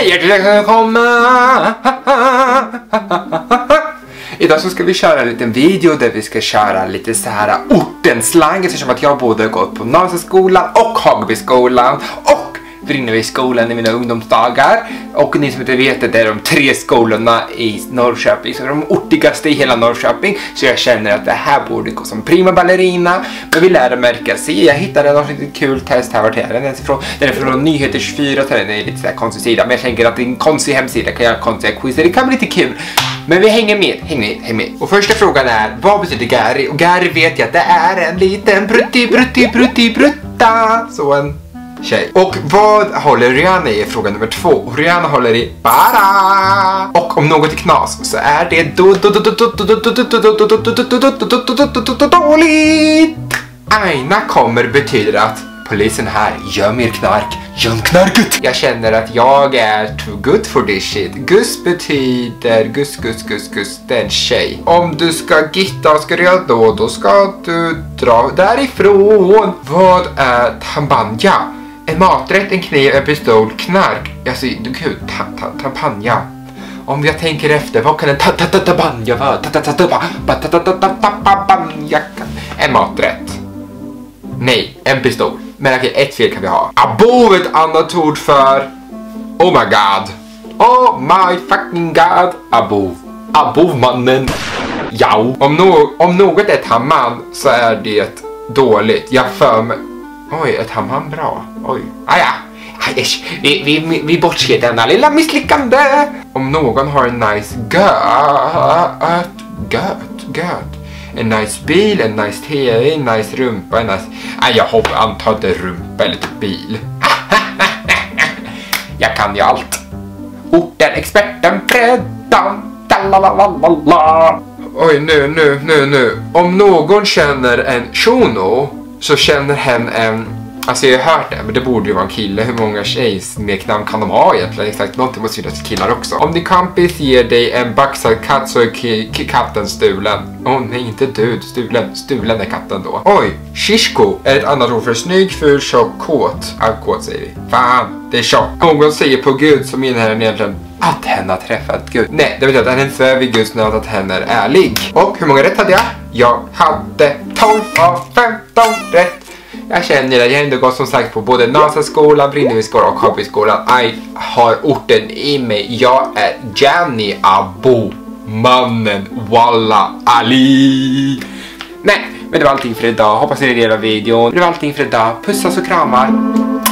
Hej, att jag ska komma. Idag så ska vi köra en liten video där vi ska köra lite så här ortenslang eftersom att jag både har gått på gymnasieskolan och Hagbyskolan och brinner i skolan i mina ungdomsdagar. Och ni som inte vet det det är de tre skolorna i Norrköping, så de ortigaste i hela Norrköping. Så jag känner att det här borde gå som prima ballerina. Men vi lär märka. Se, jag hittade något litet kul test här. Vart är den ens ifrån? Den är från Nyheter24, så den är lite sådär konstig sida. Men jag tänker att det är en konstig hemsida kan göra konstiga quiz. Det kan bli lite kul. Men vi hänger med, häng med, häng med. Och första frågan är, vad betyder Gary? Och Gary vet jag att det är en liten prutti, prutti, prutti, prutta. Så en tjej. Och vad håller Rihanna i? Fråga nummer två. Rihanna håller i bara. Och om något är knas så är det dåligt. Aina kommer betyder att polisen här, göm er knark, göm knarket. Jag känner att jag är too good for this shit. Gus betyder gus, gus, gus, gus, den tjej. Om du ska gitta ska du göra då, då ska du dra därifrån. Vad är tambanja? En maträtt, en kniv, en pistol, knark. Alltså gud, ta, ta, tampanja. Om jag tänker efter, vad kan en tatabanja vara? En maträtt. Nej, en pistol. Men okej, ett fel kan vi ha. Abo ett annat ord för... Oh my god. Oh my fucking god. Abo. Abo-mannen. Ja. Om, no om något är tamman så är det dåligt. Jag för mig... Oj, ett hamman bra? Oj. Aja! Aj, vi, vi, vi bortser denna lilla misslyckande. Om någon har en nice göt, göt, göt. En nice bil, en nice TV, en nice rumpa, en nice... Aj, jag hoppas antar det rumpa eller typ bil. jag kan ju allt. Orten, experten, Freddan. Oj, nu, nu, nu, nu. Om någon känner en shuno så känner hen en Alltså jag har hört det, men det borde ju vara en kille. Hur många tjejsmeknamn kan de ha egentligen? Exakt, någonting måste finnas till killar också. Om din kompis ger dig en baxad katt så är katten stulen. Åh oh, nej, inte död. Stulen. Stulen är katten då. Oj, shishko är ett annat ord för snygg, ful, tjock, kåt. Ja, kåt säger vi. Fan, det är tjock. Någon säger på gud som menar den egentligen att hen har träffat Gud. Nej, det betyder att hen svävar vid Guds nåd att hen är ärlig. Och hur många rätt hade jag? Jag hade 12 av 15 rätt. Jag känner att jag ändå gått som sagt på både NASA-skolan, Brinneviskolan och Hobbyskolan. Jag har orten i mig. Jag är Jenny Abo. Mannen Walla Ali. Nej, men det var allting för idag. Hoppas ni gillar videon. Det var allting för idag. Pussas och kramar.